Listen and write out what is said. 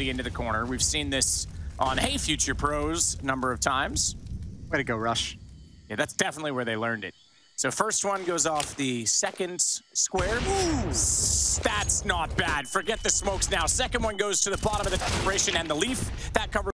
into the corner. We've seen this on Hey Future Pros a number of times. Way to go, Rush. Yeah, that's definitely where they learned it. So first one goes off the second square. Ooh, that's not bad. Forget the smokes now. Second one goes to the bottom of the decoration and the leaf. That covers